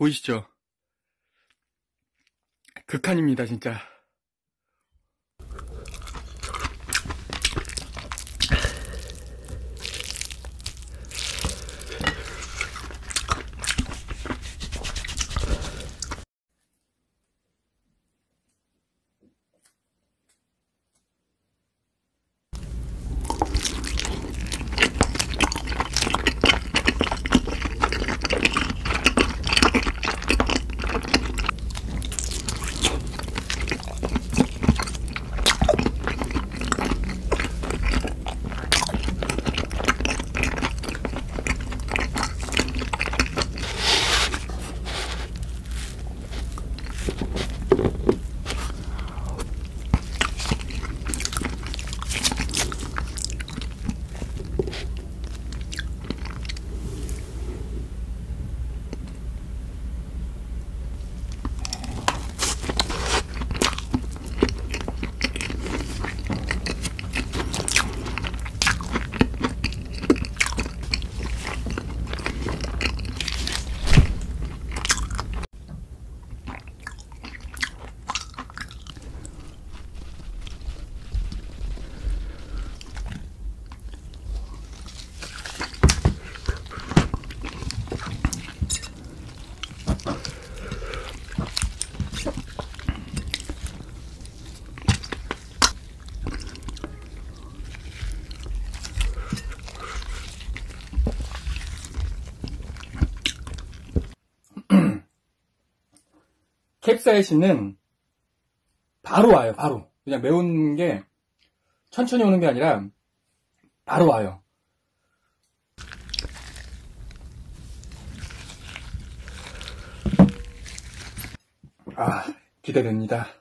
보이시죠? 극한입니다, 진짜. 캡사이신은 바로 와요, 바로. 그냥 매운 게 천천히 오는 게 아니라 바로 와요. 아, 기대됩니다.